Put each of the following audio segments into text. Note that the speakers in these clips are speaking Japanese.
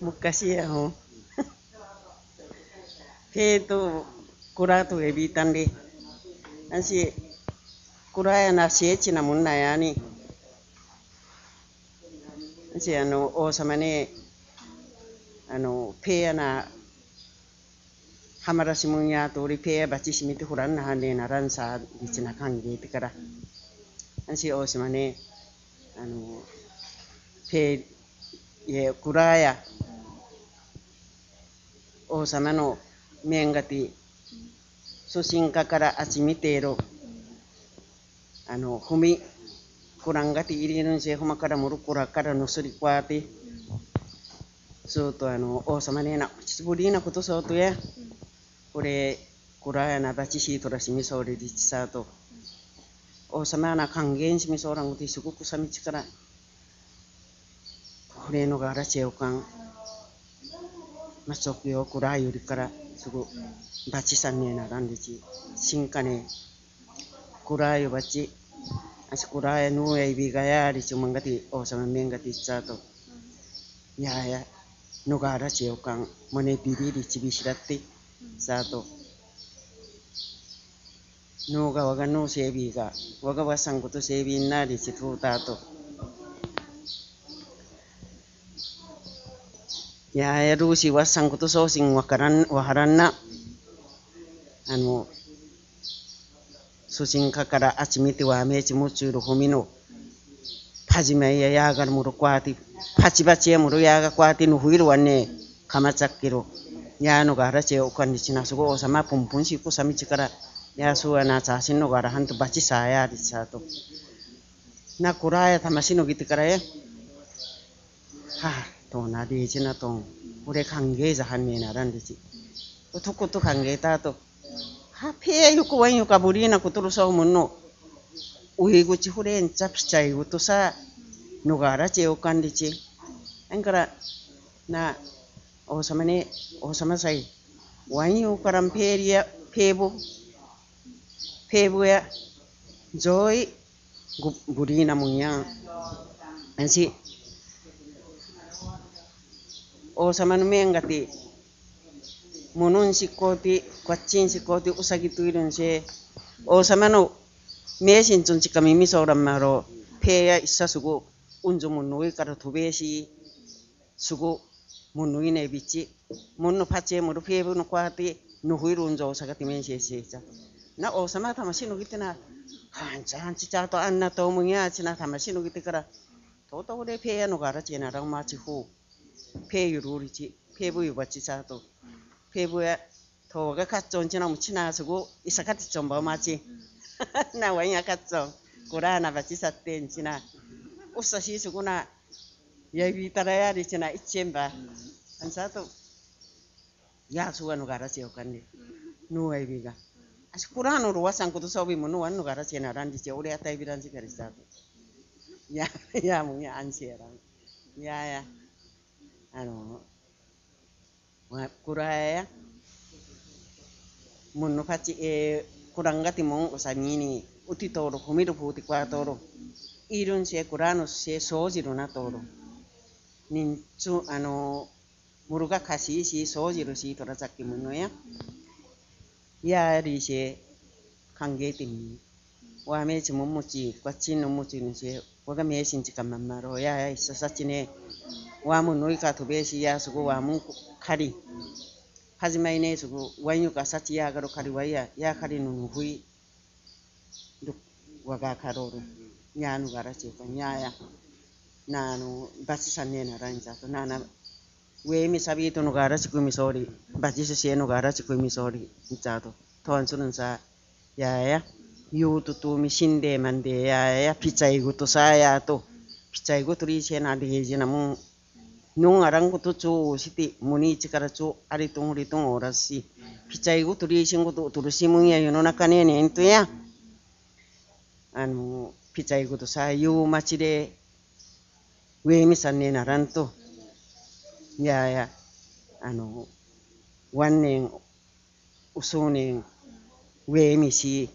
昔やほん。ペート、クラとエビタンで。あし、クラやなしえちなもんなやに。あし、あの、王様に、あの、ペーやな、ハマラシムンやとり ye kuraya o sama no mengati susinka kara achimitero ano humi kurangati irinun se huma kara muru kura kara no suri kwati so to ano o sama ne na chiburi na kuto so to ya kore kuraya na bachi shi tora shimi so re di sa to o sama na kangen shimi so rang uti suku kusami chikara ちえおかん。まそくよくらよりからすぐバチさんねならんでち。しんかね。くらよばち。あしくらやぬえびがやりちゅまんがておさまめんがてちゃと。やや。のがらちえおかん。もねびりりちびしらって。さと。のがわがのせびが。わがわさんことせびんなりちとたと。yayaduusi wassankutu anu, soosin sing kakara acimiti wa me cimu muchuiru humino. Ya agar muru kwati. Ya muru Ya, kwati nuhuiru wane kamachakiro yano gara di cina sugo osama sambil cikar. Ya, suwe ana chasino gara hantu bachi saya satu. Na kuraya gitu gitikara ya. Ha 또 나디 지나 또 우리 관계에서 한메나 란디지 또 듣고 또 관계다 또 하피에 유고 와 유가 부리나 kutu로 서문노 우이구치 후렌 짭시자이고 또사 누가라 제오간디지 앵그라 나 오사마네 오사마사이 와이유 karam 페리야 페부 페부야 joy burina 王様の面がて、ものんしこうて、こっちんしこうて、うさぎといるんせ、王様の名神つんちか耳そうらんまろ、ペやいっさすぐ、うんぞもんの上から飛べし、すぐ、もんのいねびち、もんのパチェもろペーブのこわて、のふいるんぞ、おさがてめんせいせいちゃ。な、王様魂のぎてな、はんちゃんちちゃとあんなと思いやちな、魂のぎてから、とうとうでペやのがらちならんまちほう。ーブや、トーガカッチョンチナムチナスゴ、イサカティチョンバマチ、なワイヤカッチョン、コラーナバチサテンチナ、ウサシスゴナ、ヤビタラヤリチナ、イチェンバ、アンサート、ヤスワノガラチオカンデ、ノーエビが。As kurano ruwasan kutu sobi munu wan nugara chena randi che ore atai biran si karistato. Ya ya mu ya ansiera. Ya ya. あの、kuraya mun no faci e kurang gati mong usanyini uti toro humiru puti kwa toro irun se kurano se sojiru na toro nin chu ano muruga kasi si sojiru si tora sakki munno ya ya ri se kangeti mi wa me chi mumuchi kwa chi no muchi ni se waga me shin chi kamamaro ya ya isa sachi ne wamu noi ka to besi ya sugo wamu kari hazimai ne sugo wanyu ka sachi ya garo kari waya ya kari nu hui duk waga karoru nyanu gara ce ko nyaya nanu basi sanne na ranja to nana we mi sabi to no gara ci ko mi sori basi se se no gara ci ko mi sori jato to an sunun sa ya ya yu tu tu mi shinde mande ya ya pichai gu to sa ya to pichai gu turi se na de je na mu nung arang ko to cho siti muni chikara cho ari tong ri tong ora si pichai go to rishin go to to rishi mun ya yono naka ne ne to ya ano pichai go to sa yo machi de ue mi san ne naran to ya ya ano wan ne uso ne ue mi si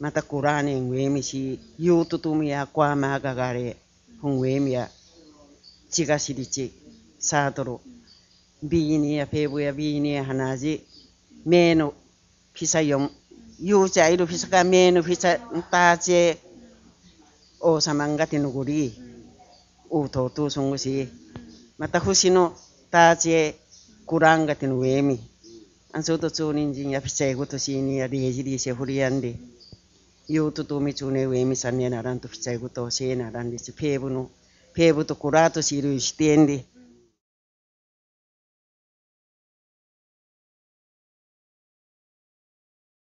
またコラーネンウェミシ、ユートトミヤ、コアマガガレ、ホンウェミヤ、chiga sidiche saatoro biini ya pebu ya biini ya hanaji meno pisa yom yucha ilu pisa ka meno pisa tache o samangati nuguri u to tu sungusi mata husi no tache kurangati nuemi ansoto chunin jin ya pisa ego to sini ya reji di se huriande yutu tu mi chune wemi sanye naran tu pisa ego to se naran di se pebu no ペーブとコラーとルるて点で